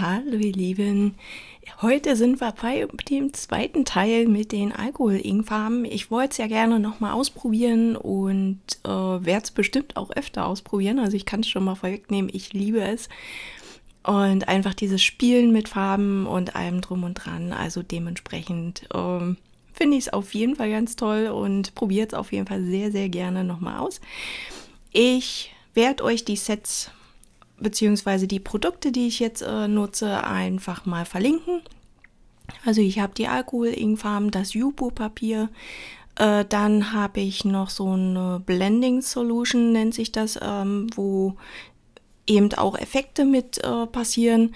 Hallo ihr Lieben, heute sind wir bei dem zweiten Teil mit den Alkohol-Ing-Farben. Ich wollte es ja gerne nochmal ausprobieren und äh, werde es bestimmt auch öfter ausprobieren. Also ich kann es schon mal vorwegnehmen, ich liebe es. Und einfach dieses Spielen mit Farben und allem drum und dran. Also dementsprechend äh, finde ich es auf jeden Fall ganz toll und probiert es auf jeden Fall sehr, sehr gerne nochmal aus. Ich werde euch die Sets beziehungsweise die Produkte, die ich jetzt äh, nutze, einfach mal verlinken. Also ich habe die Alkohol-Ingfarben, das Jupo-Papier, äh, dann habe ich noch so eine Blending Solution, nennt sich das, ähm, wo eben auch Effekte mit äh, passieren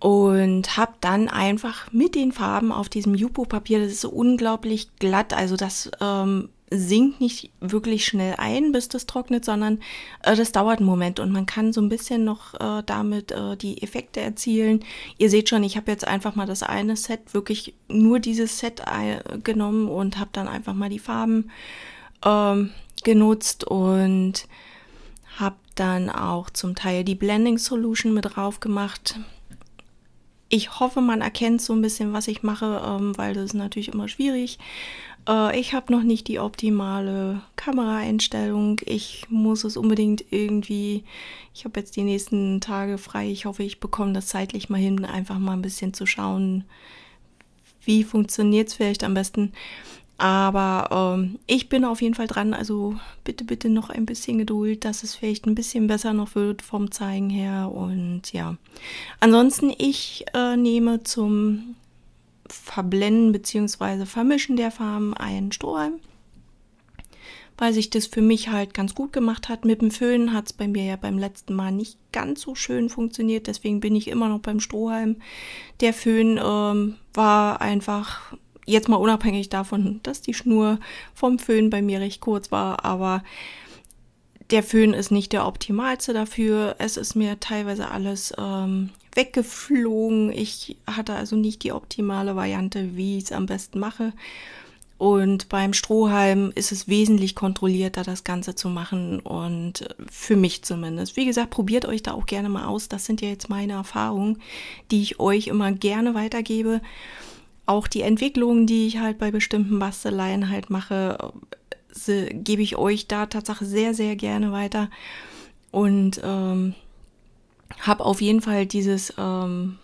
und habe dann einfach mit den Farben auf diesem Jupo-Papier, das ist so unglaublich glatt, also das ähm, sinkt nicht wirklich schnell ein, bis das trocknet, sondern äh, das dauert einen Moment und man kann so ein bisschen noch äh, damit äh, die Effekte erzielen. Ihr seht schon, ich habe jetzt einfach mal das eine Set, wirklich nur dieses Set äh, genommen und habe dann einfach mal die Farben ähm, genutzt und habe dann auch zum Teil die Blending Solution mit drauf gemacht. Ich hoffe, man erkennt so ein bisschen, was ich mache, ähm, weil das ist natürlich immer schwierig. Äh, ich habe noch nicht die optimale Kameraeinstellung. Ich muss es unbedingt irgendwie. Ich habe jetzt die nächsten Tage frei. Ich hoffe, ich bekomme das zeitlich mal hin, einfach mal ein bisschen zu schauen, wie funktioniert es vielleicht am besten. Aber ähm, ich bin auf jeden Fall dran. Also bitte, bitte noch ein bisschen Geduld, dass es vielleicht ein bisschen besser noch wird vom Zeigen her. Und ja, ansonsten ich äh, nehme zum Verblenden bzw. Vermischen der Farben einen Strohhalm, weil sich das für mich halt ganz gut gemacht hat. Mit dem Föhn hat es bei mir ja beim letzten Mal nicht ganz so schön funktioniert, deswegen bin ich immer noch beim Strohhalm. Der Föhn ähm, war einfach, jetzt mal unabhängig davon, dass die Schnur vom Föhn bei mir recht kurz war, aber der Föhn ist nicht der optimalste dafür. Es ist mir teilweise alles ähm, weggeflogen. Ich hatte also nicht die optimale Variante, wie ich es am besten mache. Und beim Strohhalm ist es wesentlich kontrollierter, das Ganze zu machen. Und für mich zumindest. Wie gesagt, probiert euch da auch gerne mal aus. Das sind ja jetzt meine Erfahrungen, die ich euch immer gerne weitergebe. Auch die Entwicklungen, die ich halt bei bestimmten Basteleien halt mache, gebe ich euch da tatsächlich sehr, sehr gerne weiter. Und ähm, habe auf jeden Fall dieses ähm,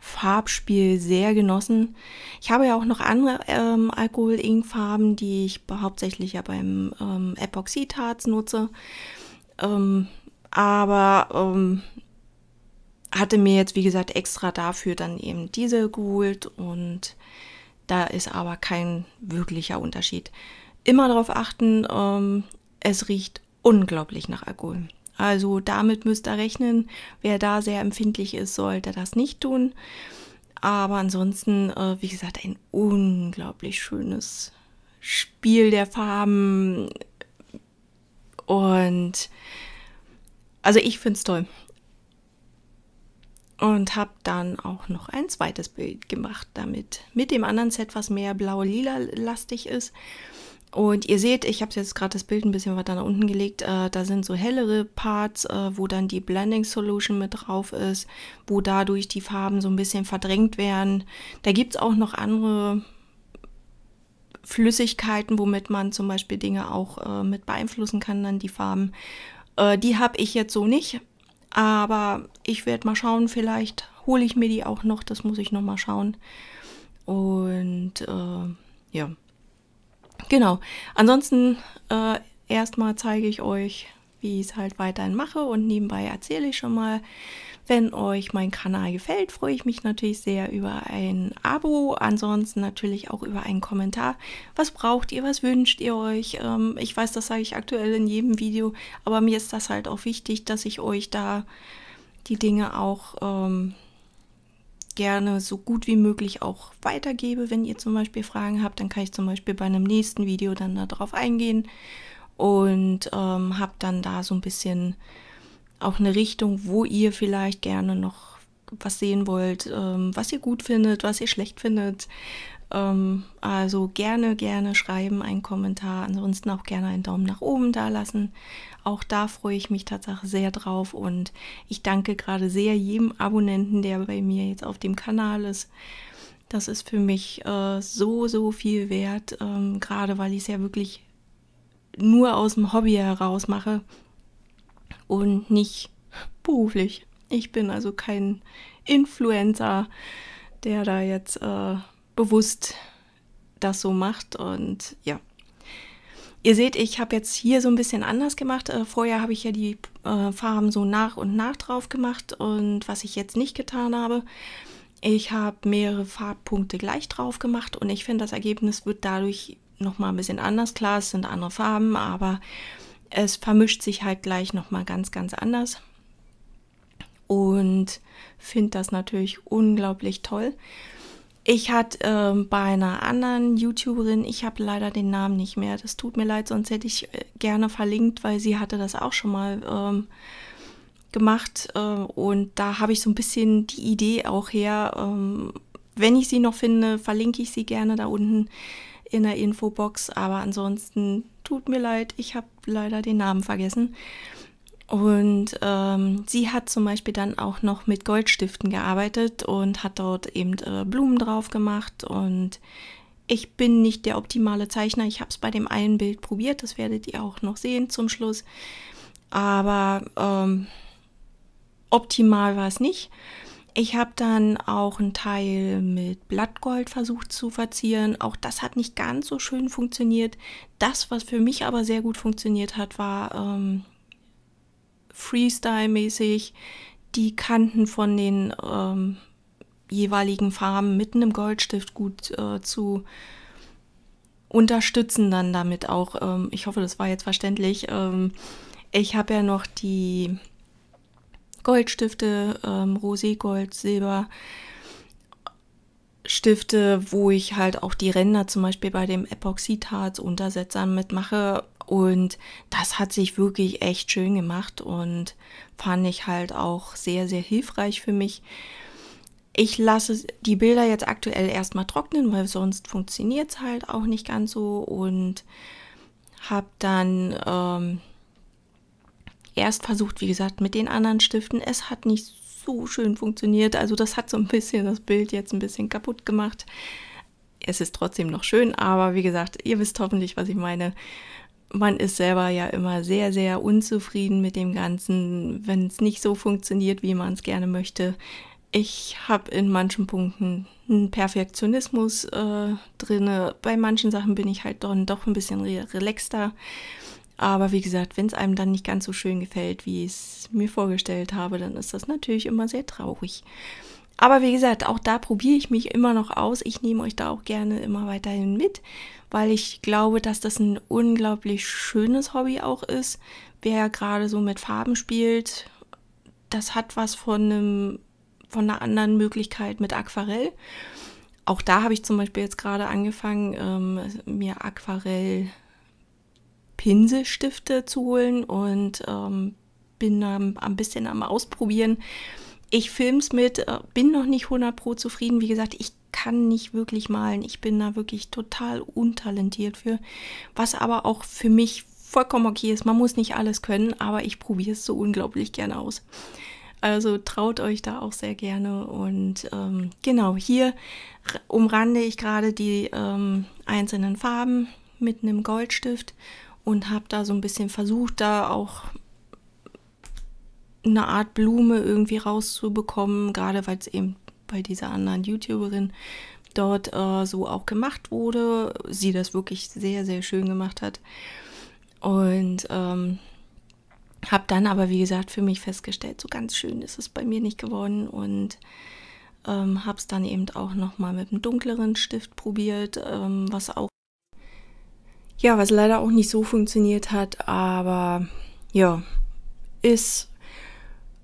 Farbspiel sehr genossen. Ich habe ja auch noch andere ähm, Alkohol-Ink-Farben, die ich hauptsächlich ja beim ähm, Epoxidharz nutze. Ähm, aber ähm, hatte mir jetzt, wie gesagt, extra dafür dann eben diese geholt und da ist aber kein wirklicher Unterschied. Immer darauf achten, ähm, es riecht unglaublich nach Alkohol. Also damit müsst ihr rechnen. Wer da sehr empfindlich ist, sollte das nicht tun. Aber ansonsten, äh, wie gesagt, ein unglaublich schönes Spiel der Farben. Und also ich finde es toll. Und habe dann auch noch ein zweites Bild gemacht damit. Mit dem anderen Set, was mehr blau-lila lastig ist. Und ihr seht, ich habe jetzt gerade das Bild ein bisschen weiter nach unten gelegt. Äh, da sind so hellere Parts, äh, wo dann die Blending Solution mit drauf ist, wo dadurch die Farben so ein bisschen verdrängt werden. Da gibt es auch noch andere Flüssigkeiten, womit man zum Beispiel Dinge auch äh, mit beeinflussen kann, dann die Farben. Äh, die habe ich jetzt so nicht, aber ich werde mal schauen, vielleicht hole ich mir die auch noch, das muss ich noch mal schauen. Und äh, ja. Genau. Ansonsten äh, erstmal zeige ich euch, wie ich es halt weiterhin mache und nebenbei erzähle ich schon mal, wenn euch mein Kanal gefällt, freue ich mich natürlich sehr über ein Abo, ansonsten natürlich auch über einen Kommentar. Was braucht ihr, was wünscht ihr euch? Ähm, ich weiß, das sage ich aktuell in jedem Video, aber mir ist das halt auch wichtig, dass ich euch da die Dinge auch ähm, gerne so gut wie möglich auch weitergebe. Wenn ihr zum Beispiel Fragen habt, dann kann ich zum Beispiel bei einem nächsten Video dann darauf eingehen und ähm, habe dann da so ein bisschen auch eine Richtung, wo ihr vielleicht gerne noch was sehen wollt, ähm, was ihr gut findet, was ihr schlecht findet. Ähm, also gerne, gerne schreiben, einen Kommentar, ansonsten auch gerne einen Daumen nach oben da lassen. Auch da freue ich mich tatsächlich sehr drauf und ich danke gerade sehr jedem Abonnenten, der bei mir jetzt auf dem Kanal ist. Das ist für mich äh, so, so viel wert, ähm, gerade weil ich es ja wirklich nur aus dem Hobby heraus mache und nicht beruflich. Ich bin also kein Influencer, der da jetzt äh, bewusst das so macht. Und ja, ihr seht, ich habe jetzt hier so ein bisschen anders gemacht. Äh, vorher habe ich ja die äh, Farben so nach und nach drauf gemacht. Und was ich jetzt nicht getan habe, ich habe mehrere Farbpunkte gleich drauf gemacht. Und ich finde, das Ergebnis wird dadurch nochmal ein bisschen anders. Klar, es sind andere Farben, aber es vermischt sich halt gleich nochmal ganz, ganz anders. Und finde das natürlich unglaublich toll. Ich hatte ähm, bei einer anderen YouTuberin, ich habe leider den Namen nicht mehr, das tut mir leid, sonst hätte ich äh, gerne verlinkt, weil sie hatte das auch schon mal ähm, gemacht äh, und da habe ich so ein bisschen die Idee auch her. Ähm, wenn ich sie noch finde, verlinke ich sie gerne da unten in der Infobox, aber ansonsten tut mir leid, ich habe leider den Namen vergessen. Und ähm, sie hat zum Beispiel dann auch noch mit Goldstiften gearbeitet und hat dort eben äh, Blumen drauf gemacht. Und ich bin nicht der optimale Zeichner. Ich habe es bei dem einen Bild probiert, das werdet ihr auch noch sehen zum Schluss. Aber ähm, optimal war es nicht. Ich habe dann auch einen Teil mit Blattgold versucht zu verzieren. Auch das hat nicht ganz so schön funktioniert. Das, was für mich aber sehr gut funktioniert hat, war ähm, Freestyle-mäßig die Kanten von den ähm, jeweiligen Farben mit einem Goldstift gut äh, zu unterstützen dann damit auch. Ähm, ich hoffe, das war jetzt verständlich. Ähm, ich habe ja noch die Goldstifte, ähm, Rosé, Gold, Silber. Stifte, wo ich halt auch die Ränder zum Beispiel bei dem Epoxidharz-Untersetzern mitmache. Und das hat sich wirklich echt schön gemacht und fand ich halt auch sehr, sehr hilfreich für mich. Ich lasse die Bilder jetzt aktuell erstmal trocknen, weil sonst funktioniert es halt auch nicht ganz so. Und habe dann ähm, erst versucht, wie gesagt, mit den anderen Stiften. Es hat nicht so schön funktioniert. Also das hat so ein bisschen das Bild jetzt ein bisschen kaputt gemacht. Es ist trotzdem noch schön, aber wie gesagt, ihr wisst hoffentlich, was ich meine. Man ist selber ja immer sehr, sehr unzufrieden mit dem Ganzen, wenn es nicht so funktioniert, wie man es gerne möchte. Ich habe in manchen Punkten einen Perfektionismus äh, drin. Bei manchen Sachen bin ich halt dann doch ein bisschen relaxter. Aber wie gesagt, wenn es einem dann nicht ganz so schön gefällt, wie ich es mir vorgestellt habe, dann ist das natürlich immer sehr traurig. Aber wie gesagt, auch da probiere ich mich immer noch aus. Ich nehme euch da auch gerne immer weiterhin mit, weil ich glaube, dass das ein unglaublich schönes Hobby auch ist. Wer gerade so mit Farben spielt, das hat was von einem von einer anderen Möglichkeit mit Aquarell. Auch da habe ich zum Beispiel jetzt gerade angefangen, ähm, mir Aquarell Pinselstifte zu holen und ähm, bin ähm, ein bisschen am Ausprobieren. Ich film's mit, äh, bin noch nicht 100 pro zufrieden. Wie gesagt, ich kann nicht wirklich malen. Ich bin da wirklich total untalentiert für. Was aber auch für mich vollkommen okay ist. Man muss nicht alles können, aber ich probiere es so unglaublich gerne aus. Also traut euch da auch sehr gerne. Und ähm, genau, hier umrande ich gerade die ähm, einzelnen Farben mit einem Goldstift und habe da so ein bisschen versucht, da auch eine Art Blume irgendwie rauszubekommen, gerade weil es eben bei dieser anderen YouTuberin dort äh, so auch gemacht wurde. Sie das wirklich sehr, sehr schön gemacht hat. Und ähm, habe dann aber, wie gesagt, für mich festgestellt, so ganz schön ist es bei mir nicht geworden und ähm, habe es dann eben auch nochmal mit einem dunkleren Stift probiert, ähm, was auch ja, was leider auch nicht so funktioniert hat, aber ja, ist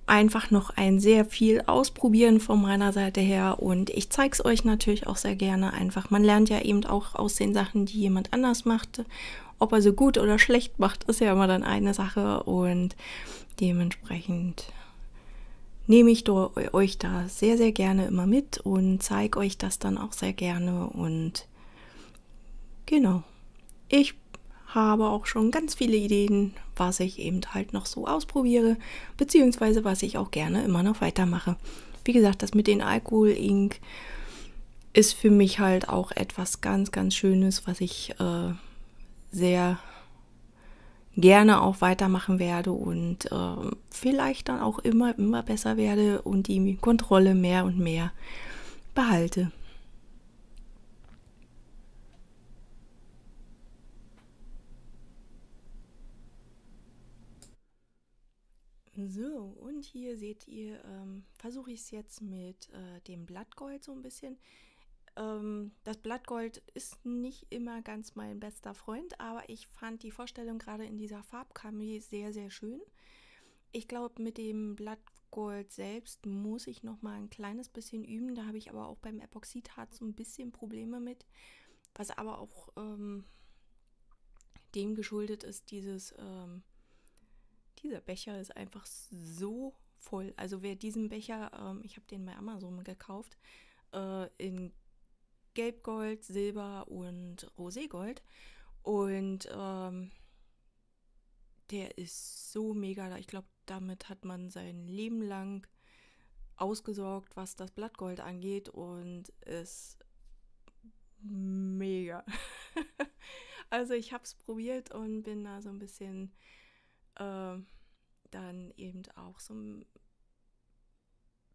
einfach noch ein sehr viel Ausprobieren von meiner Seite her und ich zeige es euch natürlich auch sehr gerne einfach. Man lernt ja eben auch aus den Sachen, die jemand anders macht. Ob er so gut oder schlecht macht, ist ja immer dann eine Sache und dementsprechend nehme ich euch da sehr, sehr gerne immer mit und zeige euch das dann auch sehr gerne. Und genau, ich habe auch schon ganz viele Ideen, was ich eben halt noch so ausprobiere, beziehungsweise was ich auch gerne immer noch weitermache. Wie gesagt, das mit den Alkohol Ink ist für mich halt auch etwas ganz, ganz Schönes, was ich äh, sehr gerne auch weitermachen werde und äh, vielleicht dann auch immer, immer besser werde und die Kontrolle mehr und mehr behalte. So, und hier seht ihr, ähm, versuche ich es jetzt mit äh, dem Blattgold so ein bisschen. Ähm, das Blattgold ist nicht immer ganz mein bester Freund, aber ich fand die Vorstellung gerade in dieser Farbkammer sehr, sehr schön. Ich glaube, mit dem Blattgold selbst muss ich noch mal ein kleines bisschen üben. Da habe ich aber auch beim Epoxidharz so ein bisschen Probleme mit, was aber auch ähm, dem geschuldet ist, dieses, ähm, dieser Becher ist einfach so voll. Also wer diesen Becher, ähm, ich habe den bei Amazon gekauft, äh, in Gelbgold, Silber und Roségold. Und ähm, der ist so mega. Ich glaube, damit hat man sein Leben lang ausgesorgt, was das Blattgold angeht und ist mega. also ich habe es probiert und bin da so ein bisschen äh, dann eben auch so ein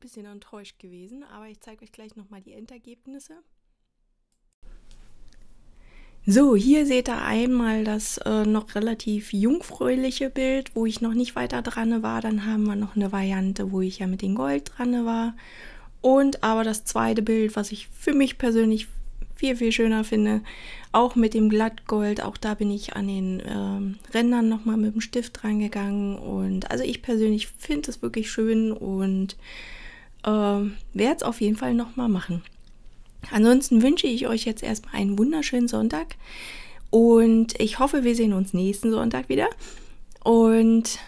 bisschen enttäuscht gewesen. Aber ich zeige euch gleich nochmal die Endergebnisse. So, hier seht ihr einmal das äh, noch relativ jungfräuliche Bild, wo ich noch nicht weiter dran war. Dann haben wir noch eine Variante, wo ich ja mit dem Gold dran war. Und aber das zweite Bild, was ich für mich persönlich viel, viel schöner finde, auch mit dem Glattgold. Auch da bin ich an den ähm, Rändern nochmal mit dem Stift dran gegangen. Und also ich persönlich finde es wirklich schön und äh, werde es auf jeden Fall nochmal machen. Ansonsten wünsche ich euch jetzt erstmal einen wunderschönen Sonntag und ich hoffe, wir sehen uns nächsten Sonntag wieder. Und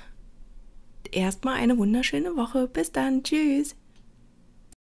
erstmal eine wunderschöne Woche. Bis dann. Tschüss.